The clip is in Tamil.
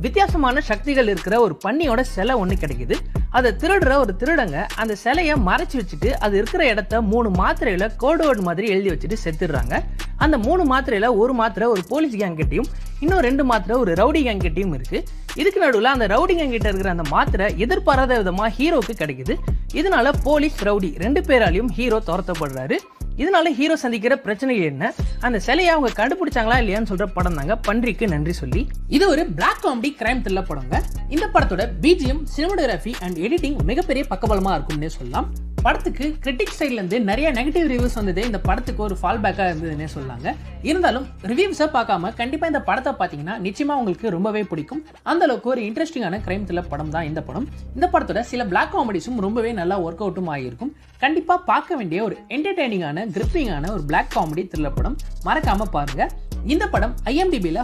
வித்தியாசமான சக்திகள் இருக்கிற ஒரு பன்னியோட சிலை ஒன்று கிடைக்குது. அதை திருடுற ஒரு திருடங்க அந்த சிலையை மறைச்சு வச்சுட்டு அது இருக்கிற இடத்த மூணு மாத்திரையில கோடு மாதிரி எழுதி வச்சுட்டு செத்துடுறாங்க. அந்த மூணு மாத்திரையில ஒரு மாத்திரை ஒரு போலீஸ் கேங் கிட்டையும் இன்னும் ரெண்டு மாத்திரை ஒரு ரவுடி கேங் கிட்டையும் இருக்கு. இதுக்கு நடுவில் அந்த ரவுடி கேங் கிட்ட இருக்கிற அந்த மாத்திரை எதிர்பாராத விதமா ஹீரோக்கு கிடைக்குது. இதனால போலீஸ் ரவுடி ரெண்டு பேராலையும் ஹீரோ துரத்தப்படுறாரு. இதனால ஹீரோ சந்திக்கிற பிரச்சனைகள் என்ன? அந்த சிலையை அவங்க கண்டுபிடிச்சாங்களா இல்லையான்னு சொல்ற படம் தாங்க பன்றிக்கு நன்றி சொல்லி. இது ஒரு பிளாக் காமெடி கிரைம் த்ரில்லர் படங்க. இந்த படத்தோட பிஜிஎம் சினிமோகிராஃபி அண்ட் எடிட்டிங் மிகப்பெரிய பக்கபலமா இருக்கும்னே சொல்லலாம். படத்துக்கு கிரிட்டிக் சைட்லேருந்து நிறைய நெகட்டிவ் ரிவ்யூஸ் வந்தது. இந்த படத்துக்கு ஒரு ஃபால் பேக்கா இருந்ததுன்னே சொல்லாங்க. இருந்தாலும் ரிவ்யூஸை பார்க்காம கண்டிப்பா இந்த படத்தை பார்த்தீங்கன்னா நிச்சயமா உங்களுக்கு ரொம்பவே பிடிக்கும். அந்த அளவுக்கு ஒரு இன்ட்ரெஸ்டிங்கான கிரைம் த்ரில்லர் படம் தான் இந்த படம். இந்த படத்தோட சில பிளாக் காமெடிஸும் ரொம்பவே நல்லா ஒர்க் அவுட்டும் ஆகியிருக்கும். கண்டிப்பா பார்க்க வேண்டிய ஒரு என்டர்டைனிங்கான கிரிப்பிங்கான ஒரு பிளாக் காமெடி த்ரில்லர் படம். மறக்காம பாருங்க. இந்த படம் ஐஎம்டிபியில்